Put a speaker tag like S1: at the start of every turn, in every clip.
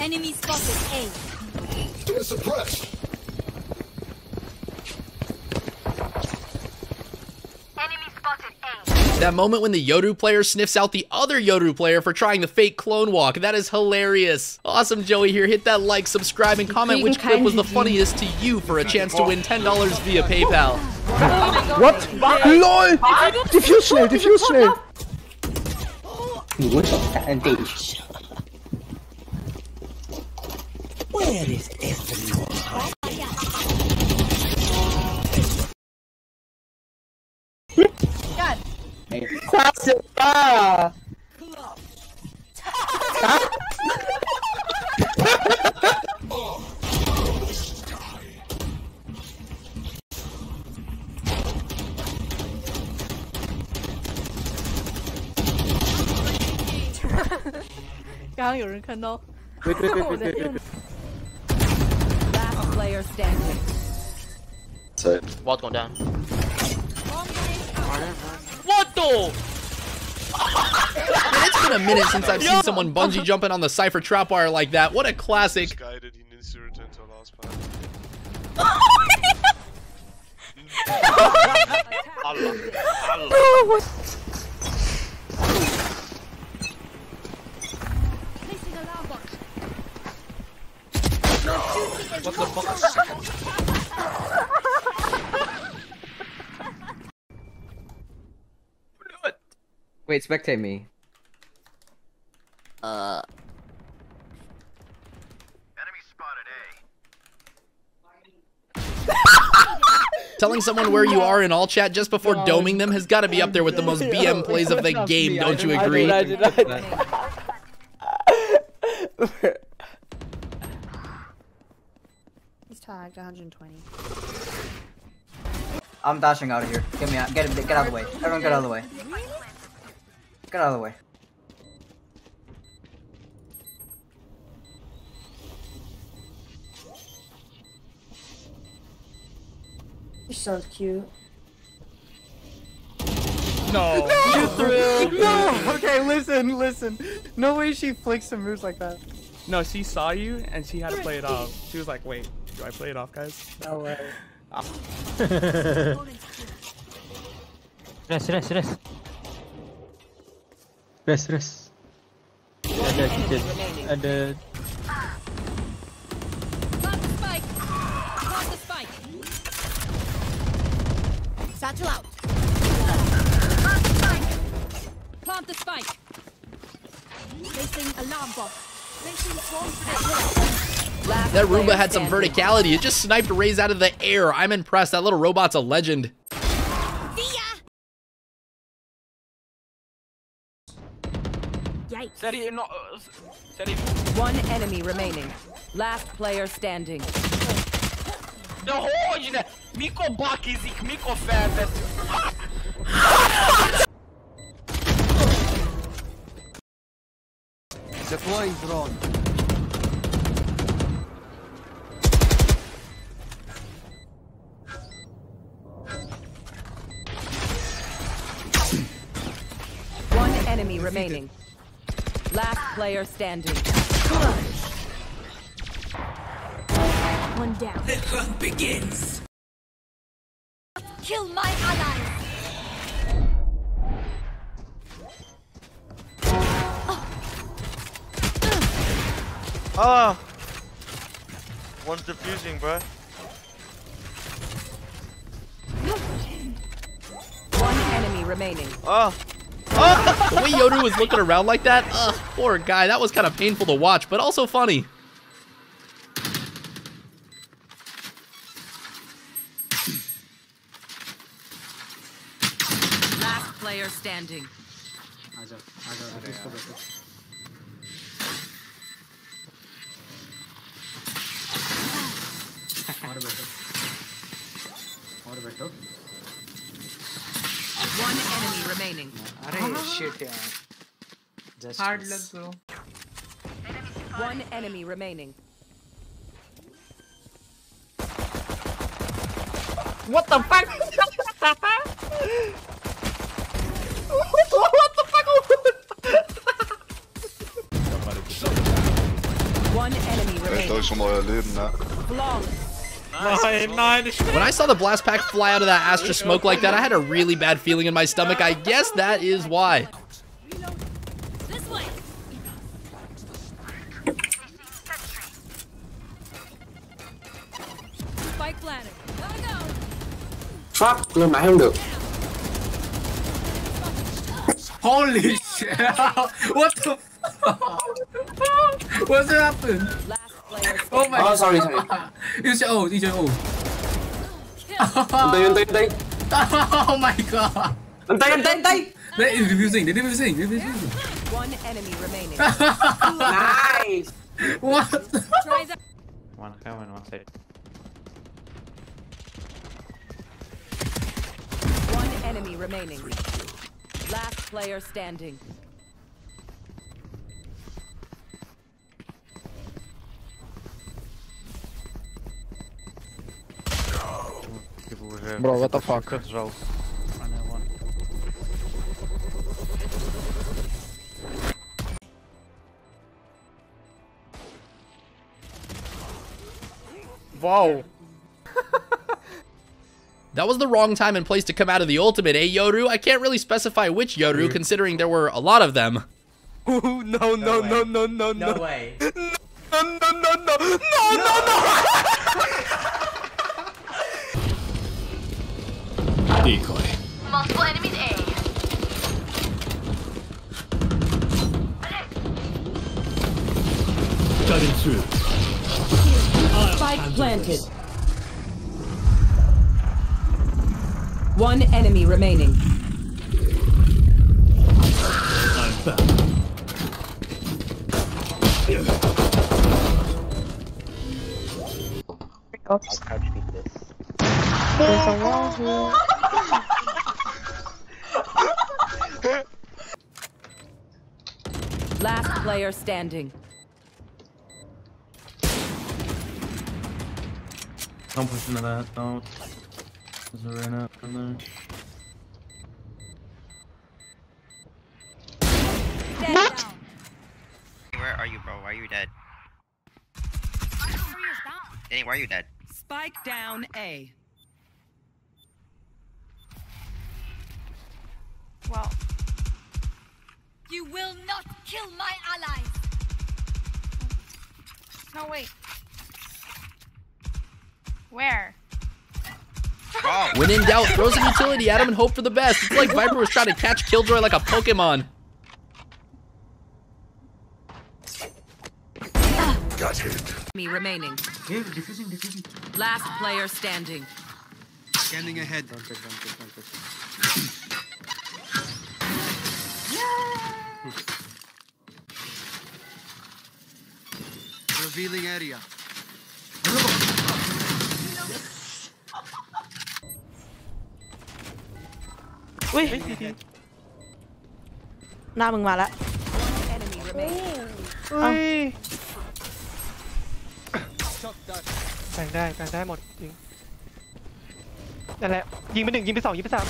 S1: Enemy spotted A.
S2: They're suppressed.
S3: That moment when the Yoru player sniffs out the other Yoru player for trying the fake clone walk. That is hilarious. Awesome, Joey here. Hit that like, subscribe, and comment which clip was the funniest to you for a chance to win $10 via PayPal.
S4: What? LOL! Defuse schnell, defuse schnell!
S5: 你手三 D。
S4: 杀死吧！
S6: 刚刚有人
S7: player standing.
S8: Wall's going down.
S3: What the? Man, it's been a minute since I've seen someone bungee jumping on the Cypher trap wire like that. What a classic.
S8: What the fuck?
S5: Wait, spectate me. Uh.
S3: Telling someone where you are in all chat just before doming them has got to be up there with the most BM plays of the game, don't you agree?
S4: I did, I did, I did.
S6: he's 120.
S5: I'm dashing out of here. Get me out. Get get out of the way. Everyone, get out of the way. Get out of the way.
S6: You're so cute.
S4: No! no! No! Okay, listen, listen. No way she flicks some moves like that. No, she saw you and she had to play it off. She was like, wait, do I play it off, guys? No way. Ah.
S8: Rest, rest, rest.
S9: Rest, rest. Ada kitchen. Ada
S1: Plant the spike. Plant the spike. Satchel out. Plant the spike. Plant the spike. Placing alarm bot. Placing swarm grenade.
S7: Last
S3: That Roomba had some verticality. It just sniped Raze out of the air. I'm impressed. That little robot's a legend.
S1: Yikes.
S8: Seri, uh,
S7: One enemy remaining. Last player standing.
S8: The whole yine. Miko bak ezik, Miko ferdes.
S9: deploying drone.
S7: Remaining. Last player standing.
S1: One down. The hunt begins. Kill my allies.
S10: Ah! One's defusing, bro.
S7: One enemy remaining.
S10: Ah!
S3: The way Yoru was looking around like that, ugh, poor guy. That was kind of painful to watch, but also funny.
S7: Last player standing. One enemy remaining.
S4: अरे shit यार. Hard luck bro.
S7: One enemy remaining.
S4: What the fuck? what the fuck?
S7: One
S11: som Har leden där.
S3: When I saw the blast pack fly out of that Astra smoke like that, I had a really bad feeling in my stomach. I guess that is why.
S1: Spike planted.
S12: Fuck, lên mãi không được.
S9: Holy shit! what the What's happened? Oh my god.
S12: Oh, sorry, sorry.
S9: You should oh, you should oh.
S12: Anh Tây, anh Tây, anh Tây.
S9: oh my god!
S12: Anh Tây, anh Tây, anh Tây.
S9: They're defusing, they're defusing, they're defusing.
S7: One enemy remaining.
S12: Nice.
S9: What?
S1: Try that.
S13: One heaven, one side.
S7: One enemy remaining. Last player standing.
S4: Bro, what the fuck?
S13: Отжал.
S4: Whoa.
S3: That was the wrong time and place to come out of the ultimate, eh, Yoru? I can't really specify which Yoru, considering there were a lot of them.
S4: no, no, no, no, no, no, no.
S5: way.
S4: No, no, no, no, no, no, no.
S2: Decoy.
S1: Multiple enemies A.
S2: Cutting through.
S7: Spike planted. One enemy remaining.
S2: I'm back.
S5: I'll couch beat this.
S7: Last player standing.
S9: Don't push into that, don't. There's a Reyna in there.
S1: Dead down.
S14: Where are you, bro? Why are you dead? Danny, why are you dead?
S7: Spike down A.
S1: Well. You will not kill my allies. No, wait. Where?
S14: Wow.
S3: When in doubt, throw some utility at him and hope for the best. It's like Viper was trying to catch Killjoy like a Pokemon.
S2: Got hit.
S7: Me remaining.
S9: Here, defusing, defusing.
S7: Last player standing.
S9: Scanning ahead. Don't touch, don't touch, don't touch. Revealing area.
S6: Ui หน้ามึงมาแล้ว
S7: Enemy remaining.
S4: เฮ้ยแบ่งได้แบ่งได้หมดจริงนั่นแหละยิงไปหนึ่งยิงไปสองยิงไปสาม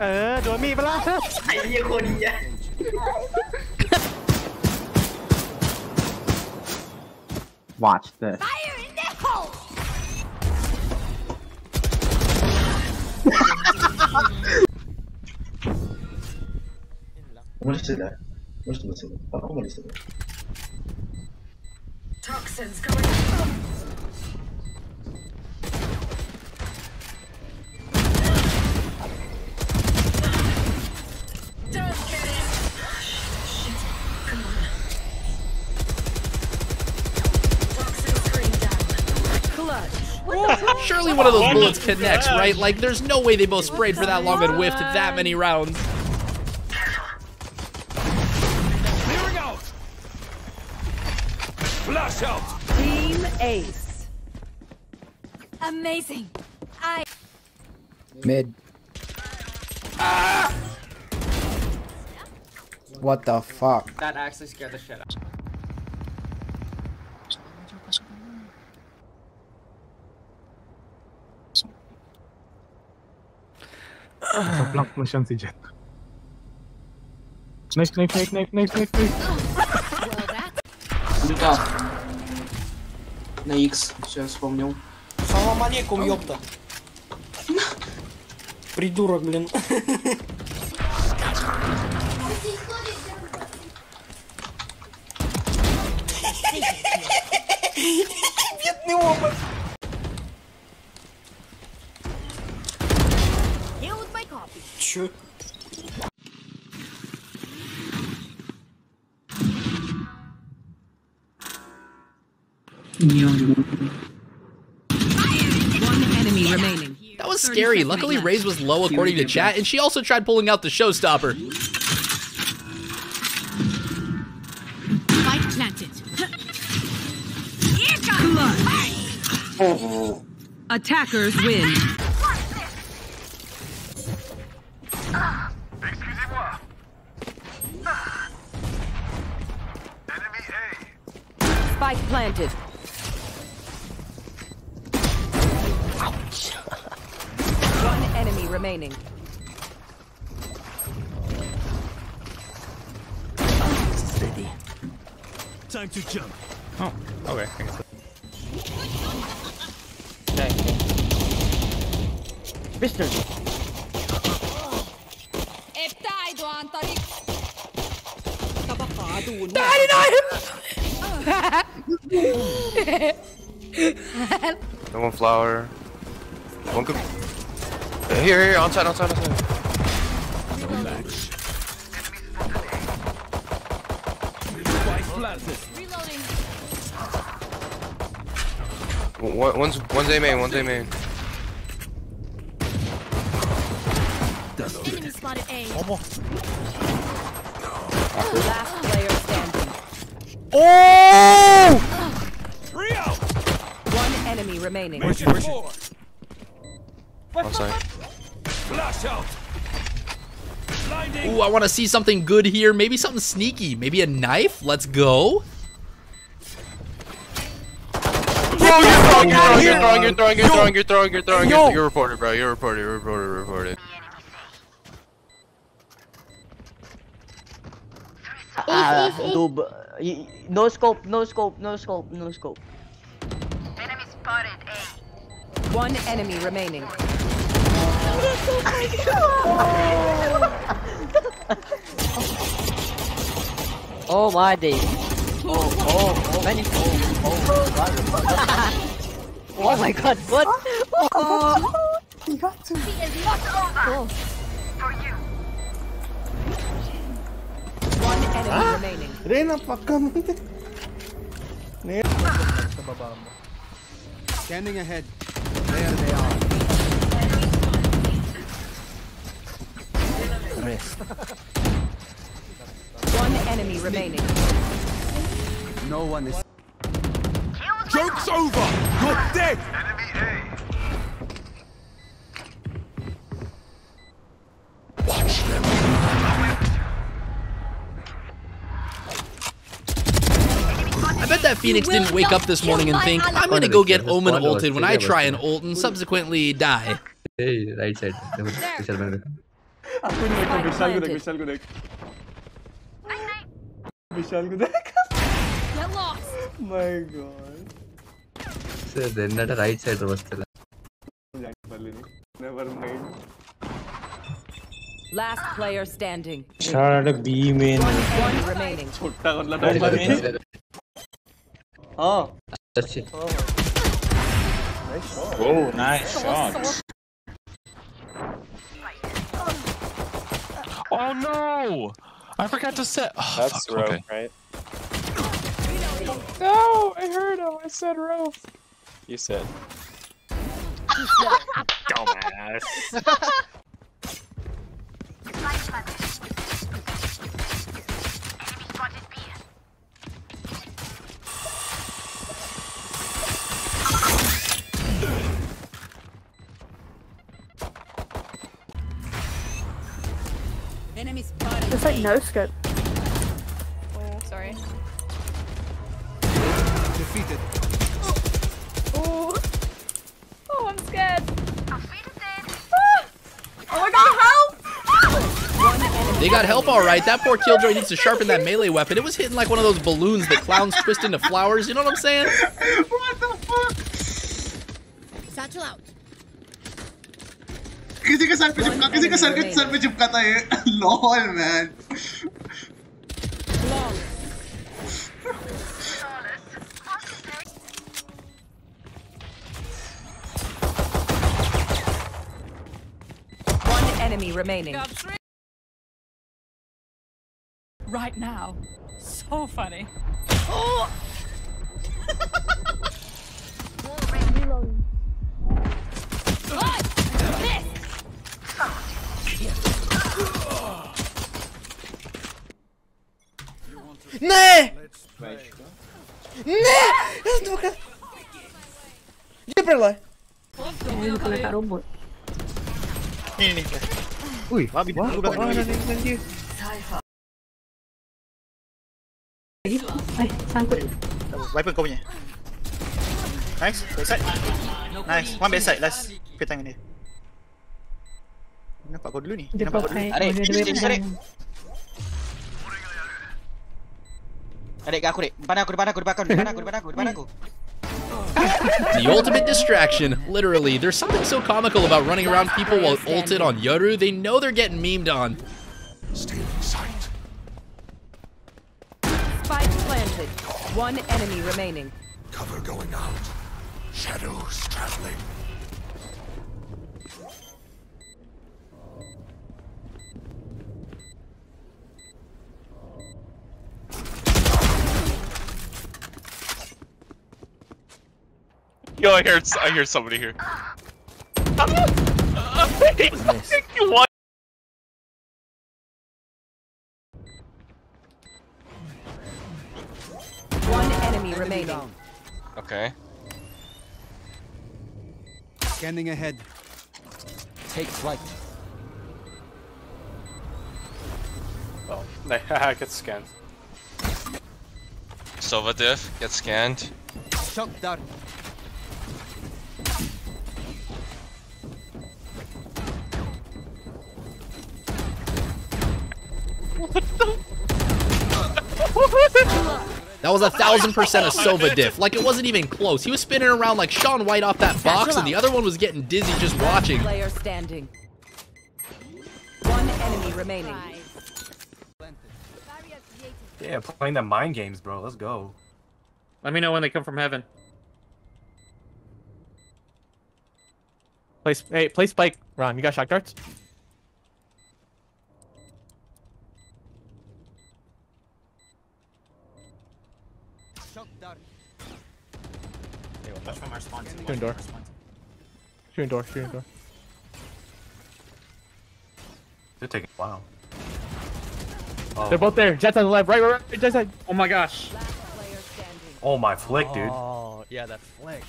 S4: เออโดนมีดไปละ
S5: ไอ้เหี้ยคนเหี้ย
S9: Watch this.
S1: Fire in the hole.
S12: What is that? What's the missing? What is it?
S1: Toxins coming.
S3: Surely one of those bullets connects, right? Like, there's no way they both sprayed for that long and whiffed that many rounds.
S2: Here we go. Flash out.
S7: Team Ace.
S1: Amazing. I.
S15: Mid. Ah! What the fuck?
S5: That actually scared the shit out.
S4: Plan noszący idzie. Knife, knife, knife, knife, knife,
S1: knife, knife.
S12: Да. На X, Сейчас вспомнил.
S11: Салам алейкум, ёпта. Придурок, блин. Бедный опыт. Чё?
S7: One enemy remaining.
S3: That was scary. Luckily, Raze was low according to chat, and she also tried pulling out the showstopper.
S1: Spike planted.
S7: Attackers win. Spike planted. One enemy remaining.
S2: Time to jump.
S4: Oh, okay. I guess
S11: Mister.
S1: ابتعدوا عن طريق
S6: تعالي نايم
S10: no one flower. One could. Uh, here, here, on side, on side, on side.
S1: Reloading.
S10: One, one's, one's A main, one's A main.
S1: Enemy spotted A.
S7: Last player standing.
S2: Oh! Rio!
S7: One enemy remaining.
S2: Where's she? Where's she?
S10: On side.
S2: Flash out! Blinding!
S3: Ooh, I want to see something good here. Maybe something sneaky. Maybe a knife? Let's go.
S10: Bro, you're throwing, you're throwing, you're throwing, you're throwing, you're throwing, you're throwing, you're throwing, you're, you're reported, bro. You're reported, you're reported, you're reported.
S11: Ah, dub. y- No scope, no scope, no scope, no scope.
S7: One enemy remaining.
S11: Oh my day. Oh, oh, oh, many. Oh, oh, oh my god, what? Oh, you got to. Oh.
S7: One enemy ah! remaining.
S11: Reyna, pakka mo.
S16: Standing ahead. There they are. Rest.
S7: One enemy remaining.
S16: No one is.
S2: Joke's over! You're dead!
S3: that Phoenix didn't wake up this morning and think, I'm gonna go get Omen ulted when I try and ult and subsequently die.
S9: Hey, right side.
S11: आपको देखो विशाल को देख विशाल को देख विशाल
S1: को देख
S11: my God
S9: sir
S7: Last player standing.
S11: Shot at a B main.
S7: One remaining.
S11: Oh.
S9: Touch it.
S11: Nice shot.
S17: Oh, nice shot. Oh no! I forgot to set. Oh,
S4: That's
S17: fuck,
S4: rope,
S17: okay.
S4: right?
S17: No, I heard him. I said rope.
S4: You said. Dumbass.
S1: Enemy spotted.
S6: There's like no scope.
S1: Oh, sorry.
S16: Defeated.
S1: Oh. Oh, I'm scared. Oh my god, help!
S3: They got help all right. That poor Killjoy needs to sharpen that melee weapon. It was hitting like one of those balloons that clowns twist into flowers. You know what I'm saying?
S18: What the fuck?
S1: Satchel out.
S18: Kasi ka saan pa jump ka? Kasi ka saan ka saan pa jump ka tayo? LOL, man.
S7: One enemy remaining.
S1: Right now. So funny.
S7: Oh!
S15: Не! Не! Я только... Где прила?
S19: Ni, ni, ni.
S15: Uy,
S19: Babi,
S15: wah,
S19: dulu belakang
S15: wah,
S19: dia.
S15: nanti, nanti.
S19: Wiper kau punya. Nice, backside. Nice, one backside, last. Okay, tangan dia. Nampak kau dulu ni.
S11: Dia
S19: Nampak kau dulu.
S11: pakai-
S19: Adik,
S11: dia
S19: Adik. Adik, aku, adik. Depan aku, depan aku, depan aku, depan aku, depan aku, depan aku.
S3: The ultimate distraction. Literally, there's something so comical about running around people while ulted on Yoru. They know they're getting memed on.
S2: Stealing sight.
S7: Spike planted. One enemy remaining.
S2: Cover going out. Shadows traveling.
S10: Yo, I heard I hear somebody here. what?
S7: One enemy remaining.
S10: Okay.
S16: Scanning ahead. Take flight.
S4: Oh, I get scanned.
S10: Sova diff, get scanned.
S16: Shock dart.
S3: That was a thousand percent a Sova diff. Like it wasn't even close. He was spinning around like Shaun White off that box, and the other one was getting dizzy just watching.
S7: Player standing. One enemy remaining.
S4: Yeah, playing the mind games, bro. Let's go.
S13: Let me know when they come from heaven.
S4: Play, hey, play Spike. Ron, you got shock darts?
S16: Shock dart.
S19: Watch from our spawn.
S4: Shooting door. Shooting door, shooting door. They're taking a while. Oh. They're both there. Jett's on the left. Right, right, right. Jett's on.
S13: Oh my gosh.
S4: Oh my flick, dude.
S13: Oh, yeah, that flick.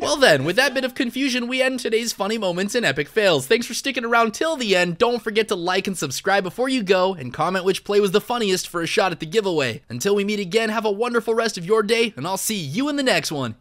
S3: Well then, with that bit of confusion, we end today's funny moments and epic fails. Thanks for sticking around till the end. Don't forget to like and subscribe before you go, and comment which play was the funniest for a shot at the giveaway. Until we meet again, have a wonderful rest of your day, and I'll see you in the next one.